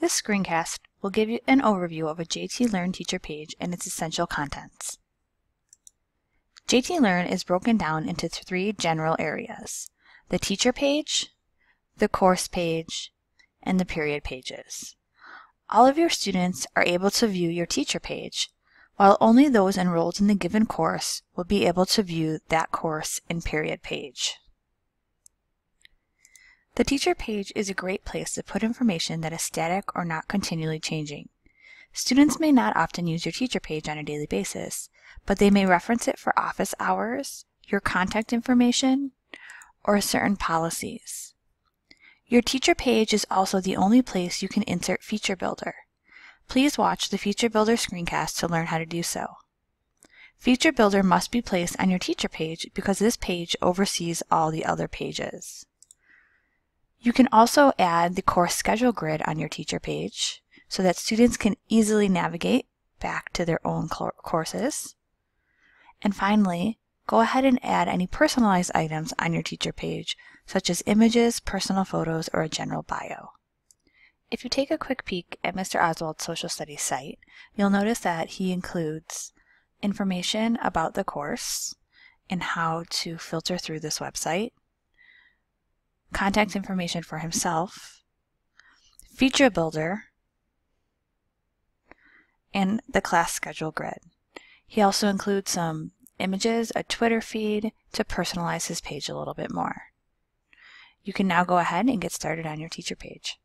This screencast will give you an overview of a JT Learn teacher page and its essential contents. JT Learn is broken down into three general areas, the teacher page, the course page, and the period pages. All of your students are able to view your teacher page, while only those enrolled in the given course will be able to view that course and period page. The teacher page is a great place to put information that is static or not continually changing. Students may not often use your teacher page on a daily basis, but they may reference it for office hours, your contact information, or certain policies. Your teacher page is also the only place you can insert Feature Builder. Please watch the Feature Builder screencast to learn how to do so. Feature Builder must be placed on your teacher page because this page oversees all the other pages. You can also add the course schedule grid on your teacher page so that students can easily navigate back to their own courses. And finally, go ahead and add any personalized items on your teacher page, such as images, personal photos, or a general bio. If you take a quick peek at Mr. Oswald's social studies site, you'll notice that he includes information about the course and how to filter through this website, contact information for himself, feature builder, and the class schedule grid. He also includes some images, a Twitter feed to personalize his page a little bit more. You can now go ahead and get started on your teacher page.